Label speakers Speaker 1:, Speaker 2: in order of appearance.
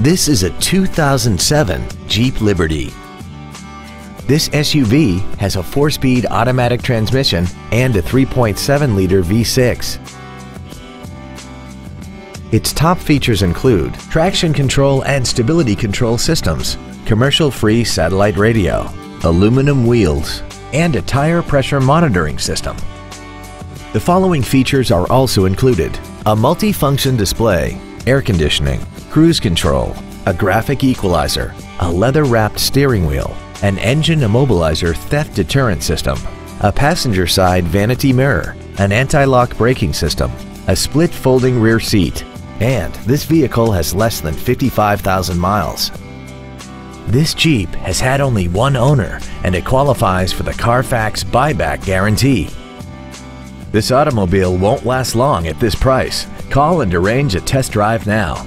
Speaker 1: This is a 2007 Jeep Liberty. This SUV has a four-speed automatic transmission and a 3.7-liter V6. Its top features include traction control and stability control systems, commercial-free satellite radio, aluminum wheels, and a tire pressure monitoring system. The following features are also included. A multi-function display, air conditioning, cruise control, a graphic equalizer, a leather-wrapped steering wheel, an engine immobilizer theft deterrent system, a passenger side vanity mirror, an anti-lock braking system, a split folding rear seat, and this vehicle has less than 55,000 miles. This Jeep has had only one owner and it qualifies for the Carfax buyback guarantee. This automobile won't last long at this price. Call and arrange a test drive now.